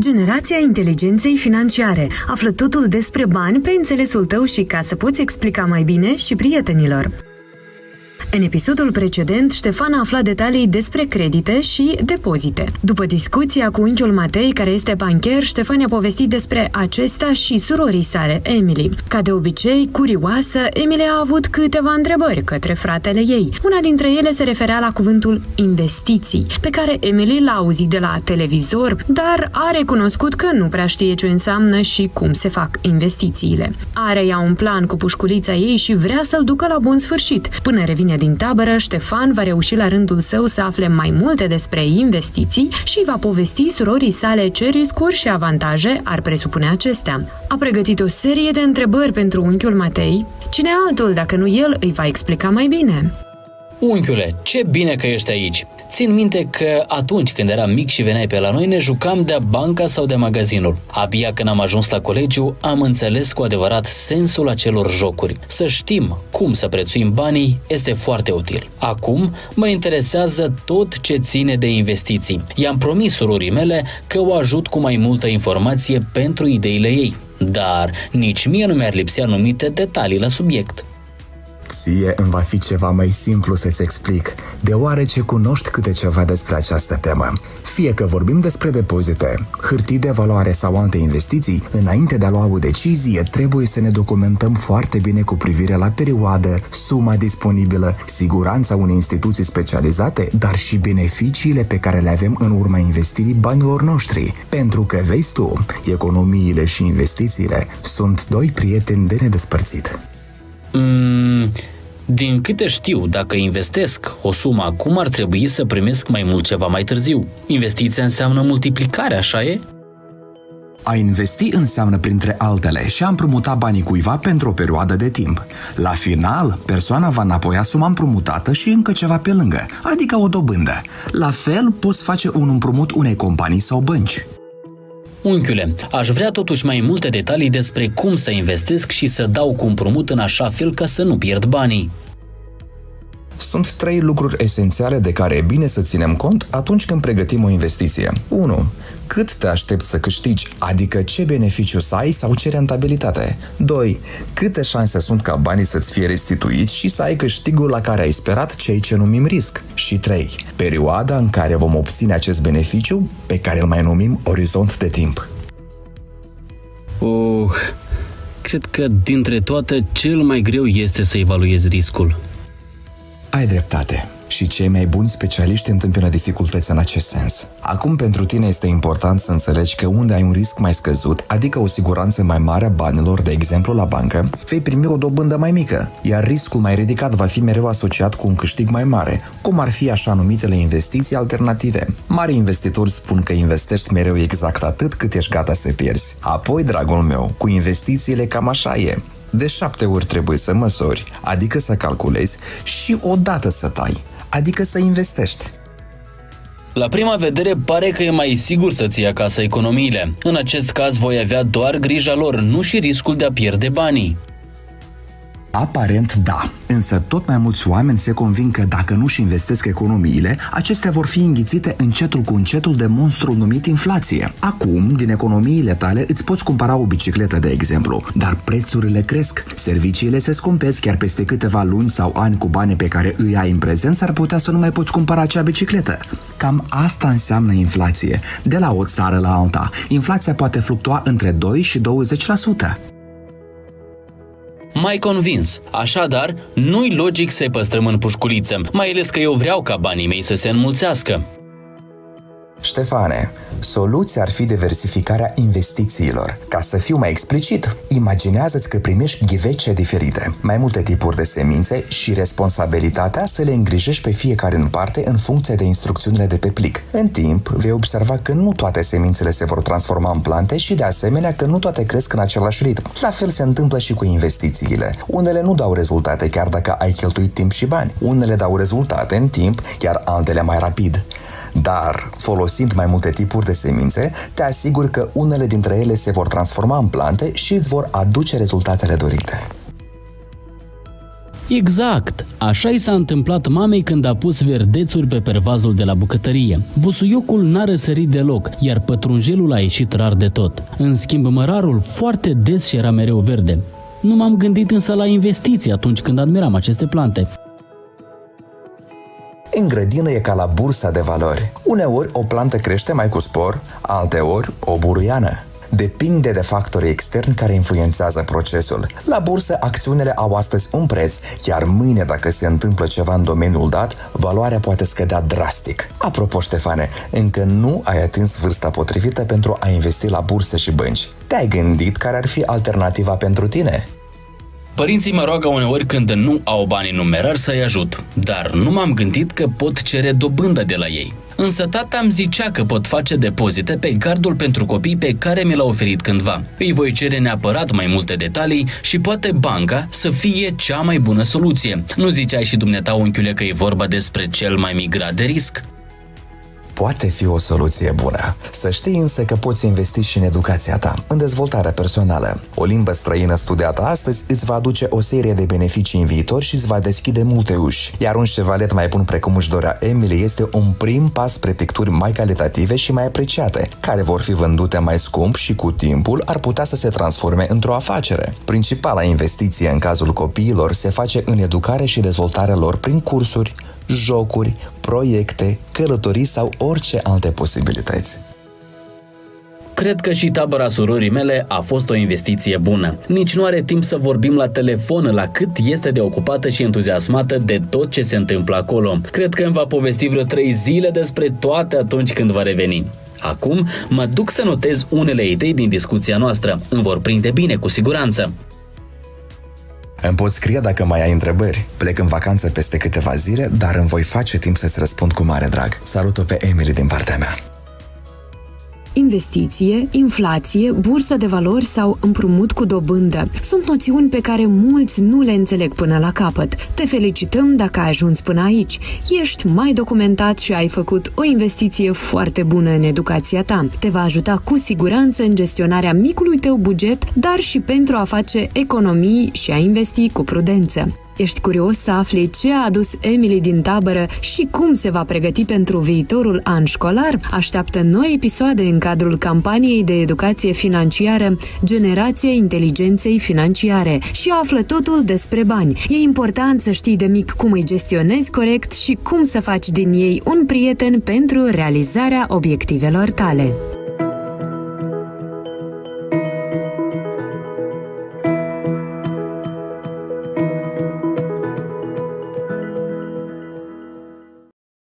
Generația inteligenței financiare. Află totul despre bani pe înțelesul tău și ca să poți explica mai bine și prietenilor. În episodul precedent, Ștefan a aflat detalii despre credite și depozite. După discuția cu unchiul Matei, care este bancher, Ștefan a povestit despre acesta și surorii sale, Emily. Ca de obicei, curioasă, Emily a avut câteva întrebări către fratele ei. Una dintre ele se referea la cuvântul investiții, pe care Emily l-a auzit de la televizor, dar a recunoscut că nu prea știe ce înseamnă și cum se fac investițiile. Are ea un plan cu pușculița ei și vrea să-l ducă la bun sfârșit. Până revine din tabără, Ștefan va reuși la rândul său să afle mai multe despre investiții și va povesti surorii sale ce riscuri și avantaje ar presupune acestea. A pregătit o serie de întrebări pentru unchiul Matei. Cine altul, dacă nu el, îi va explica mai bine? Unchiule, ce bine că ești aici! Țin minte că atunci când eram mic și veneai pe la noi, ne jucam de banca sau de magazinul. Abia când am ajuns la colegiu, am înțeles cu adevărat sensul acelor jocuri. Să știm cum să prețuim banii este foarte util. Acum mă interesează tot ce ține de investiții. I-am promis surorii mele că o ajut cu mai multă informație pentru ideile ei. Dar nici mie nu mi-ar lipsi anumite detalii la subiect. Ție îmi va fi ceva mai simplu să-ți explic, deoarece cunoști câte ceva despre această temă. Fie că vorbim despre depozite, hârtii de valoare sau alte investiții, înainte de a lua o decizie, trebuie să ne documentăm foarte bine cu privire la perioadă, suma disponibilă, siguranța unei instituții specializate, dar și beneficiile pe care le avem în urma investirii banilor noștri. Pentru că, vezi tu, economiile și investițiile sunt doi prieteni de nedespărțit. Mm, din câte știu, dacă investesc o sumă acum, ar trebui să primesc mai mult ceva mai târziu. Investiția înseamnă multiplicare, așa e? A investi înseamnă, printre altele, și a împrumuta banii cuiva pentru o perioadă de timp. La final, persoana va înapoia suma împrumutată și încă ceva pe lângă, adică o dobândă. La fel, poți face un împrumut unei companii sau bănci. Unchiule, aș vrea totuși mai multe detalii despre cum să investesc și să dau cu împrumut în așa fel ca să nu pierd banii. Sunt trei lucruri esențiale de care e bine să ținem cont atunci când pregătim o investiție. 1. Cât te aștepți să câștigi, adică ce beneficiu să ai sau ce rentabilitate. 2. Câte șanse sunt ca banii să-ți fie restituiți și să ai câștigul la care ai sperat, cei ce numim risc. Și 3. Perioada în care vom obține acest beneficiu, pe care îl mai numim orizont de timp. Uh, cred că dintre toate cel mai greu este să evaluezi riscul. Ai dreptate și cei mai buni specialiști întâmpină dificultăți în acest sens. Acum pentru tine este important să înțelegi că unde ai un risc mai scăzut, adică o siguranță mai mare a banilor, de exemplu la bancă, vei primi o dobândă mai mică, iar riscul mai ridicat va fi mereu asociat cu un câștig mai mare, cum ar fi așa numitele investiții alternative. Mari investitori spun că investești mereu exact atât cât ești gata să pierzi. Apoi, dragul meu, cu investițiile cam așa e de șapte ori trebuie să măsori, adică să calculezi, și odată să tai, adică să investești. La prima vedere pare că e mai sigur să ții acasă economiile. În acest caz voi avea doar grija lor, nu și riscul de a pierde banii. Aparent da, însă tot mai mulți oameni se convin că dacă nu-și investesc economiile, acestea vor fi înghițite încetul cu încetul de monstru numit inflație. Acum, din economiile tale, îți poți cumpăra o bicicletă, de exemplu, dar prețurile cresc, serviciile se scumpesc, iar peste câteva luni sau ani cu bani pe care îi ai în prezent, ar putea să nu mai poți cumpăra acea bicicletă. Cam asta înseamnă inflație. De la o țară la alta, inflația poate fluctua între 2 și 20% mai convins. Așadar, nu-i logic să-i păstrăm în pușculiță, mai ales că eu vreau ca banii mei să se înmulțească. Ștefane, soluția ar fi diversificarea investițiilor. Ca să fiu mai explicit, imaginează-ți că primești ghivece diferite, mai multe tipuri de semințe și responsabilitatea să le îngrijești pe fiecare în parte în funcție de instrucțiunile de pe plic. În timp, vei observa că nu toate semințele se vor transforma în plante și de asemenea că nu toate cresc în același ritm. La fel se întâmplă și cu investițiile. Unele nu dau rezultate chiar dacă ai cheltuit timp și bani. Unele dau rezultate în timp, iar altele mai rapid. Dar, folosind mai multe tipuri de semințe, te asiguri că unele dintre ele se vor transforma în plante și îți vor aduce rezultatele dorite. Exact! Așa i s-a întâmplat mamei când a pus verdețuri pe pervazul de la bucătărie. Busuiocul n-a răsărit deloc, iar pătrunjelul a ieșit rar de tot. În schimb, mărarul foarte des și era mereu verde. Nu m-am gândit însă la investiții atunci când admiram aceste plante. În grădină e ca la bursa de valori. Uneori o plantă crește mai cu spor, alteori o buruiană. Depinde de factorii externi care influențează procesul. La bursă, acțiunile au astăzi un preț, iar mâine, dacă se întâmplă ceva în domeniul dat, valoarea poate scădea drastic. Apropo, Ștefane, încă nu ai atins vârsta potrivită pentru a investi la burse și bănci. Te-ai gândit care ar fi alternativa pentru tine? Părinții mă roagă uneori când nu au bani în numerar să-i ajut, dar nu m-am gândit că pot cere dobândă de la ei. Însă tata îmi zicea că pot face depozite pe gardul pentru copii pe care mi l-a oferit cândva. Îi voi cere neapărat mai multe detalii și poate banca să fie cea mai bună soluție. Nu ziceai și dumneata, unchiule, că e vorba despre cel mai mic grad de risc? Poate fi o soluție bună. Să știi însă că poți investi și în educația ta, în dezvoltarea personală. O limbă străină studiată astăzi îți va aduce o serie de beneficii în viitor și îți va deschide multe uși. Iar un șevalet mai bun precum își dorea Emily este un prim pas spre picturi mai calitative și mai apreciate, care vor fi vândute mai scump și cu timpul ar putea să se transforme într-o afacere. Principala investiție în cazul copiilor se face în educare și dezvoltarea lor prin cursuri, jocuri, proiecte, călătorii sau orice alte posibilități. Cred că și tabăra surorii mele a fost o investiție bună. Nici nu are timp să vorbim la telefon la cât este de ocupată și entuziasmată de tot ce se întâmplă acolo. Cred că îmi va povesti vreo trei zile despre toate atunci când va reveni. Acum mă duc să notez unele idei din discuția noastră. Îmi vor prinde bine, cu siguranță. Îmi poți scrie dacă mai ai întrebări. Plec în vacanță peste câteva zile, dar îmi voi face timp să-ți răspund cu mare drag. Salut-o pe Emily din partea mea investiție, inflație, bursă de valori sau împrumut cu dobândă. Sunt noțiuni pe care mulți nu le înțeleg până la capăt. Te felicităm dacă ai ajuns până aici. Ești mai documentat și ai făcut o investiție foarte bună în educația ta. Te va ajuta cu siguranță în gestionarea micului tău buget, dar și pentru a face economii și a investi cu prudență. Ești curios să afli ce a adus Emily din tabără și cum se va pregăti pentru viitorul an școlar? Așteaptă noi episoade în cadrul campaniei de educație financiară Generația Inteligenței Financiare și află totul despre bani. E important să știi de mic cum îi gestionezi corect și cum să faci din ei un prieten pentru realizarea obiectivelor tale.